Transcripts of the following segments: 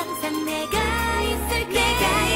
항상 내가 있을게. 내가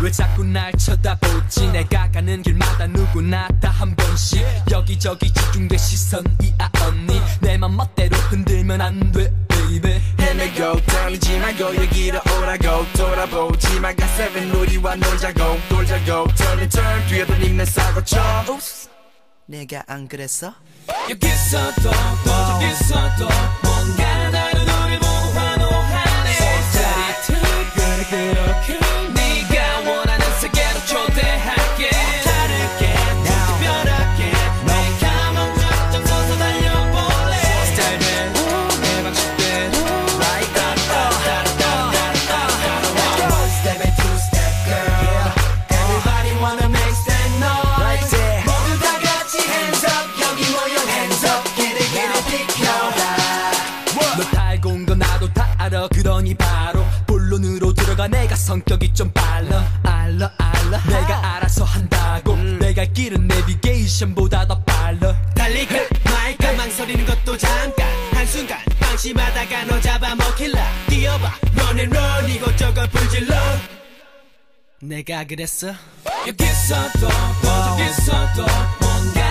왜 자꾸 날 쳐다보지? 내가 가는 길마다 누구나 다 한 번씩 여기저기 집중돼 시선이 아 언니. 내맘 멋대로 흔들면 안돼 baby. 헤매고 다니지 말고 여기로 오라고. 돌아보지 말고 세븐 우리와 놀자고. 놀자고. Turn and turn. 뒤에도 내 사고 쳐. 내가 안 그랬어? 여기서도 저기서도 뭔가 내가 성격이 좀 빨라. 알라 알라. 내가 알아서 한다고. 음. 내가 길은 내비게이션보다 더 빨라. 달리 그 마이크 망설이는 것도 잠깐. 한순간 방심하다가 너 잡아먹힐라. 뛰어봐 런앤런 이것저것 불질러. 내가 그랬어? 여기서도 또 저기서도 뭔가